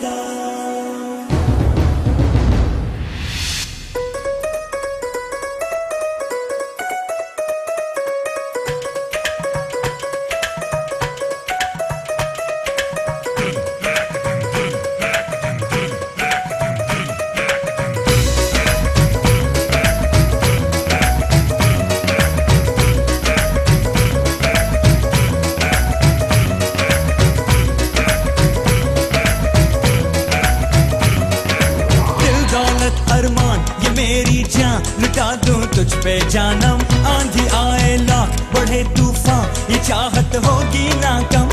दिल तुझ पे जानम, आंधी आए लाख बढ़े तूफ़ान, ये चाहत होगी ना कम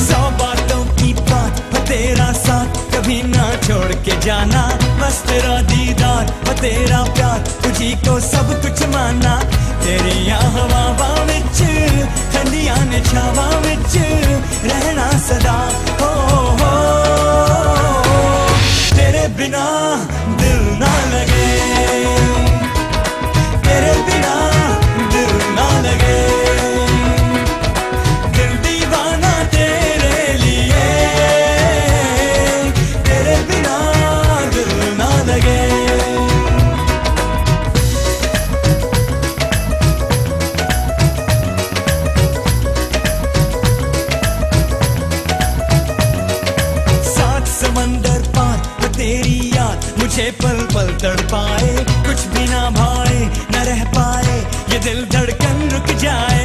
सौ बातों की बात तेरा साथ, कभी ना छोड़ के जाना। बस तेरा दीदार तेरा प्यार, तुझी को सब कुछ माना। तेरिया हवावां विच ठंडियाँ ने छावां। पीछे पल पल तड़पाए कुछ भी ना भाए, न रह पाए, ये दिल धड़कन रुक जाए।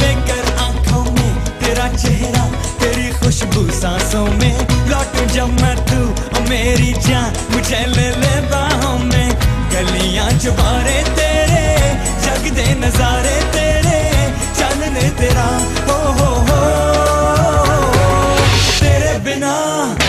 लेकर आँखों में तेरा चेहरा, तेरी खुशबू सांसों में, लौट जब मैं तू मेरी जान, मुझे ले ले बाहों में, गलियाँ चुबारे तेरे, जग दे Arena.